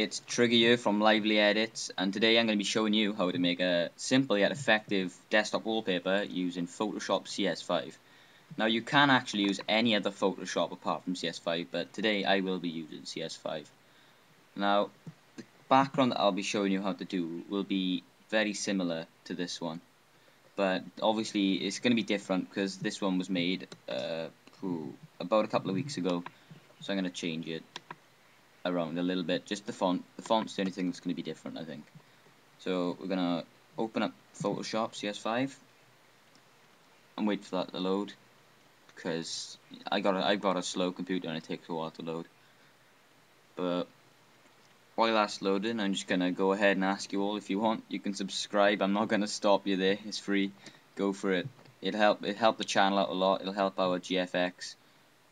It's Triqa here from Lively Edits and today I'm going to be showing you how to make a simple yet effective desktop wallpaper using Photoshop CS5. Now you can actually use any other Photoshop apart from CS5 but today I will be using CS5. Now the background that I'll be showing you how to do will be very similar to this one but obviously it's going to be different because this one was made uh, about a couple of weeks ago so I'm going to change it around a little bit. Just the font. The font's the only thing that's going to be different, I think. So we're going to open up Photoshop CS5 and wait for that to load because I got a, I got a slow computer and it takes a while to load. But while that's loading, I'm just going to go ahead and ask you all if you want, you can subscribe. I'm not going to stop you there. It's free. Go for it. It'll help, it help the channel out a lot. It'll help our GFX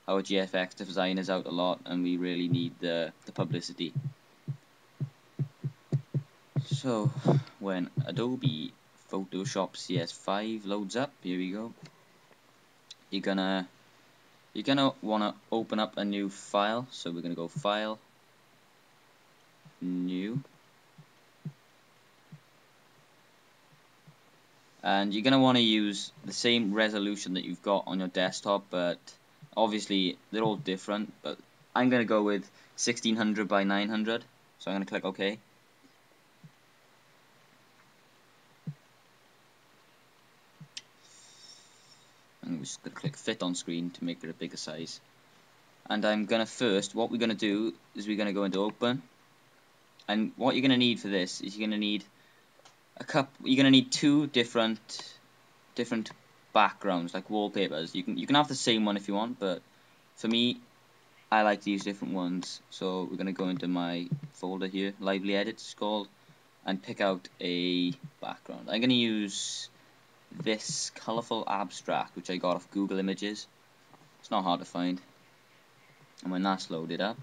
our GFX designers out a lot and we really need the, the publicity. So when Adobe Photoshop CS5 loads up, here we go. You're gonna you're gonna wanna open up a new file. So we're gonna go File, New, and you're gonna want to use the same resolution that you've got on your desktop, but Obviously, they're all different, but I'm going to go with 1600 by 900. So I'm going to click OK. I'm just going to click fit on screen to make it a bigger size. And I'm going to first, what we're going to do is we're going to go into open. And what you're going to need for this is you're going to need a cup, you're going to need two different different backgrounds, like wallpapers. You can you can have the same one if you want, but for me, I like to use different ones. So we're gonna go into my folder here, Lively Edits called, and pick out a background. I'm gonna use this colorful abstract, which I got off Google Images. It's not hard to find. And when that's loaded up,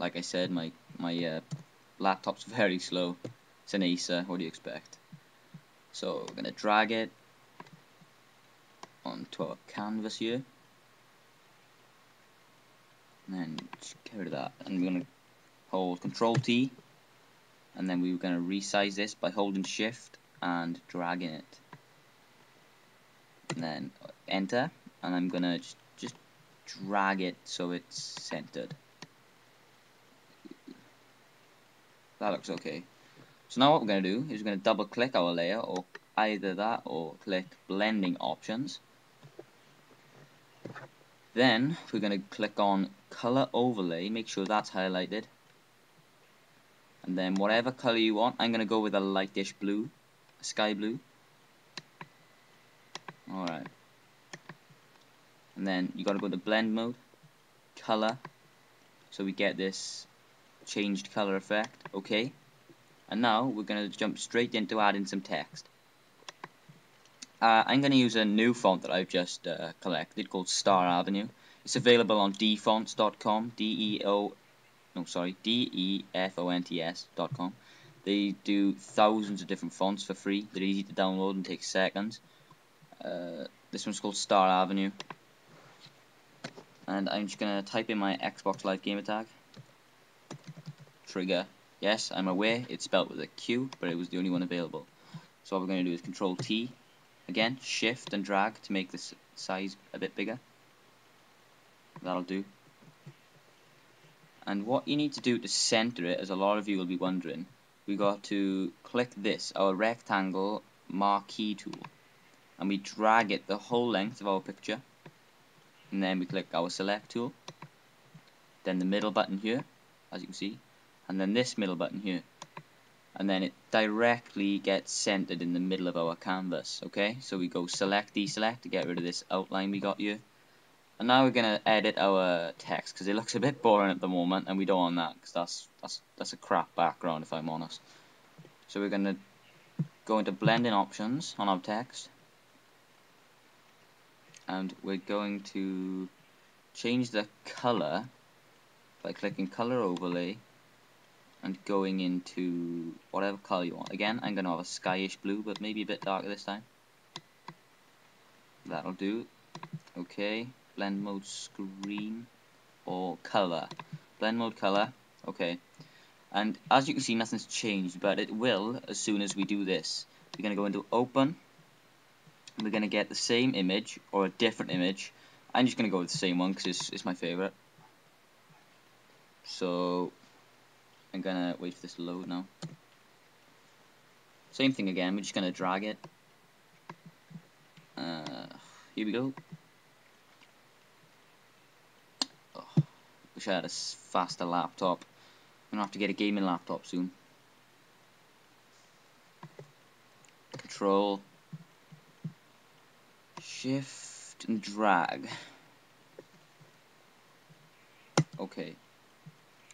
like I said, my my uh, laptop's very slow. It's an Acer. What do you expect? So we're gonna drag it onto our canvas here. And then get rid of that. And we're going to hold Control T. And then we're going to resize this by holding Shift and dragging it. And then enter. And I'm going to just, just drag it so it's centered. That looks okay. So now what we're going to do is we're going to double click our layer or either that or click blending options then we're going to click on color overlay, make sure that's highlighted. And then whatever color you want, I'm going to go with a lightish blue, a sky blue. Alright. And then you got to go to blend mode, color, so we get this changed color effect. Okay. And now we're going to jump straight into adding some text. Uh, I'm going to use a new font that I've just uh, collected called Star Avenue. It's available on defonts.com, D-E-O, no sorry, D-E-F-O-N-T-S.com. They do thousands of different fonts for free. They're easy to download and take seconds. Uh, this one's called Star Avenue. And I'm just going to type in my Xbox Live gamer tag. Triqa. Yes, I'm aware it's spelled with a Q, but it was the only one available. So what we're going to do is Control T Again, shift and drag to make this size a bit bigger. That'll do. And what you need to do to center it, as a lot of you will be wondering, we got to click this, our rectangle marquee tool. And we drag it the whole length of our picture. And then we click our select tool. Then the middle button here, as you can see. And then this middle button here and then it directly gets centered in the middle of our canvas okay? So we go select deselect to get rid of this outline we got here and now we're gonna edit our text because it looks a bit boring at the moment and we don't want that because that's that's that's a crap background if I'm honest. So we're gonna go into blending options on our text. And we're going to change the color by clicking color overlay and going into whatever color you want. Again, I'm going to have a skyish blue, but maybe a bit darker this time. That'll do. Okay, blend mode screen or color. Blend mode color. Okay. and as you can see nothing's changed but it will as soon as we do this we're going to go into open we're going to get the same image or a different image I'm just going to go with the same one because it's, it's my favorite so To wait for this to load now same thing again we're just to drag it uh, here we go oh, wish I had a faster laptop I'm gonna have to get a gaming laptop soon. Control, Shift, and drag. Okay.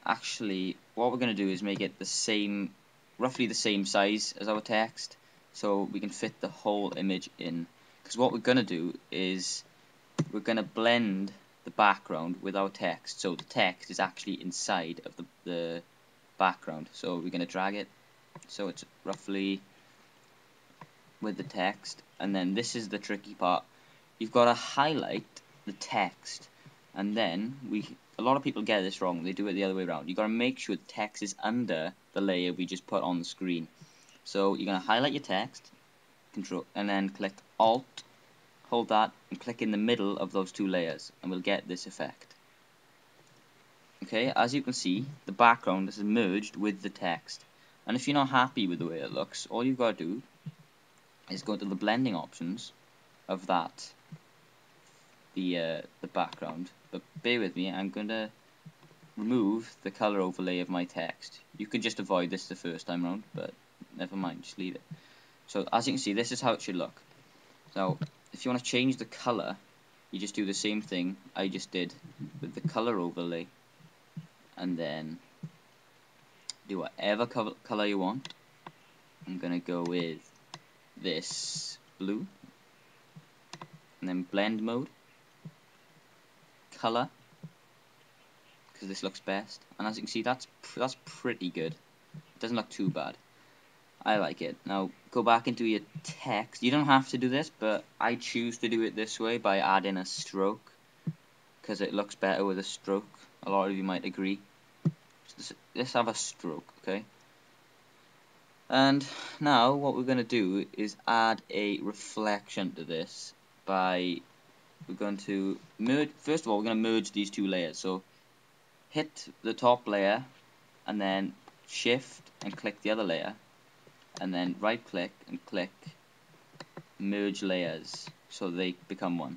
Actually, what we're gonna do is make it the same, roughly the same size as our text, so we can fit the whole image in. Because what we're gonna do is we're gonna blend the background with our text. So the text is actually inside of the, the background. So we're going to drag it so it's roughly with the text. And then this is the tricky part. You've got to highlight the text. And then we a lot of people get this wrong. They do it the other way around. You've got to make sure the text is under the layer we just put on the screen. So you're going to highlight your text, control, and then click Alt hold that and click in the middle of those two layers and we'll get this effect. Okay, as you can see, the background is merged with the text. And if you're not happy with the way it looks, all you've got to do is go to the blending options of that, the uh, the background. But bear with me, I'm going to remove the color overlay of my text. You could just avoid this the first time round, but never mind, just leave it. So as you can see, this is how it should look. So if you want to change the color, you just do the same thing I just did with the color overlay and then do whatever color you want. I'm gonna go with this blue and then blend mode color because this looks best and as you can see that's pr that's pretty good it doesn't look too bad I like it. Now go back into your text. You don't have to do this, but I choose to do it this way by adding a stroke because it looks better with a stroke. A lot of you might agree. So let's have a stroke, okay? And now what we're going to do is add a reflection to this by we're going to merge first of all we're going to merge these two layers so hit the top layer and then shift and click the other layer and then right click and click merge layers so they become one.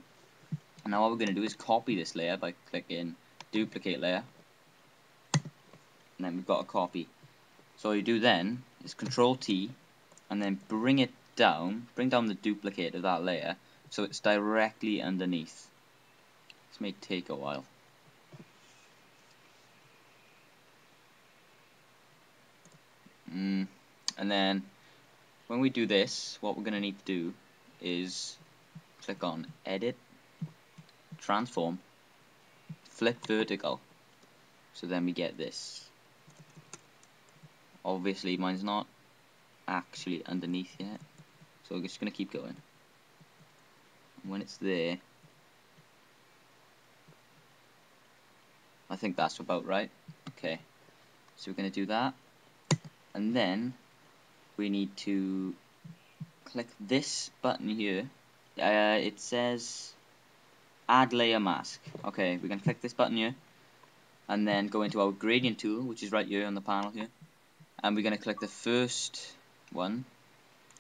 And now what we're going to do is copy this layer by clicking duplicate layer and then we've got a copy. So all you do then is control T and then bring it down, bring down the duplicate of that layer so it's directly underneath. This may take a while. Mm. And then when we do this, what we're going to need to do is click on Edit, Transform, Flip Vertical. So then we get this. Obviously mine's not actually underneath yet. So we're just going to keep going. When it's there, I think that's about right. Okay. So we're going to do that. And then we need to click this button here. Uh, it says add layer mask. Okay, we're going to click this button here and then go into our gradient tool which is right here on the panel here and we're going to click the first one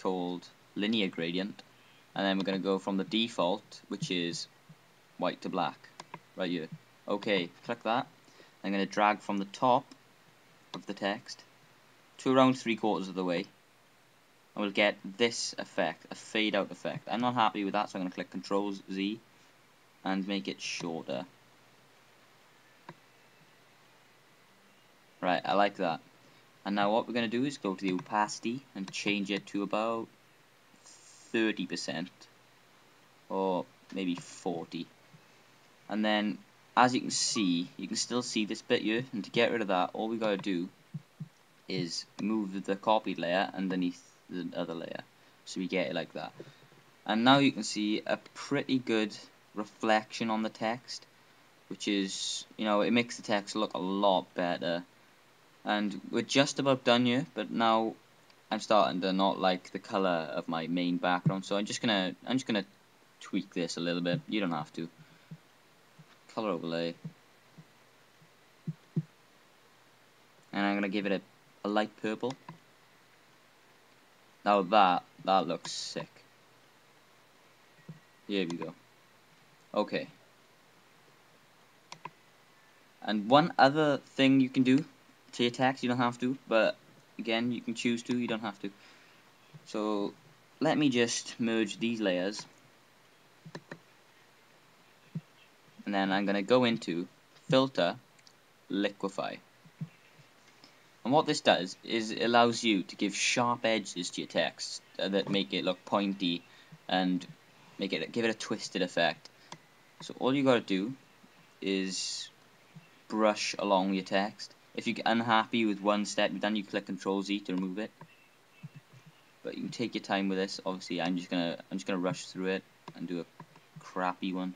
called linear gradient and then we're going to go from the default which is white to black right here. Okay, click that. I'm going to drag from the top of the text to around three quarters of the way and we'll get this effect, a fade out effect. I'm not happy with that, so I'm going to click Control Z and make it shorter. Right, I like that. And now what we're going to do is go to the opacity and change it to about 30% or maybe 40 and then as you can see you can still see this bit here and to get rid of that all we got to do is move the copied layer underneath the other layer. So we get it like that. And now you can see a pretty good reflection on the text, which is, you know, it makes the text look a lot better. And we're just about done here, but now I'm starting to not like the color of my main background, so I'm just gonna I'm just gonna tweak this a little bit. You don't have to. Color overlay. And I'm gonna give it a, a light purple. Now that that looks sick. Here we go. Okay. And one other thing you can do to your text, you don't have to, but again, you can choose to, you don't have to. So, let me just merge these layers. And then I'm going to go into Filter, Liquify. And what this does is it allows you to give sharp edges to your text uh, that make it look pointy and make it give it a twisted effect. So all you got to do is brush along your text. If you're unhappy with one step, then you click Control Z to remove it. But you can take your time with this. Obviously, I'm just gonna I'm just gonna rush through it and do a crappy one.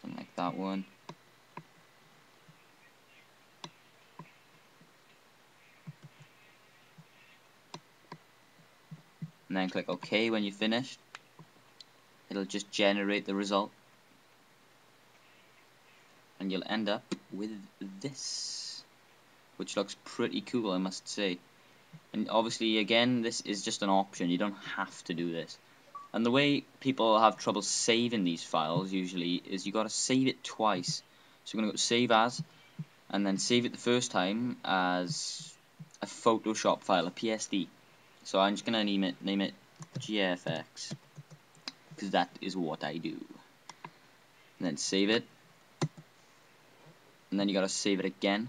Something like that one. And then click OK when you're finished. It'll just generate the result and you'll end up with this which looks pretty cool I must say. And obviously again this is just an option. You don't have to do this. And the way people have trouble saving these files usually is you got to save it twice. So you're to go to save as and then save it the first time as a Photoshop file, a PSD so I'm just going to name it, name it GFX because that is what I do. And then save it and then you gotta save it again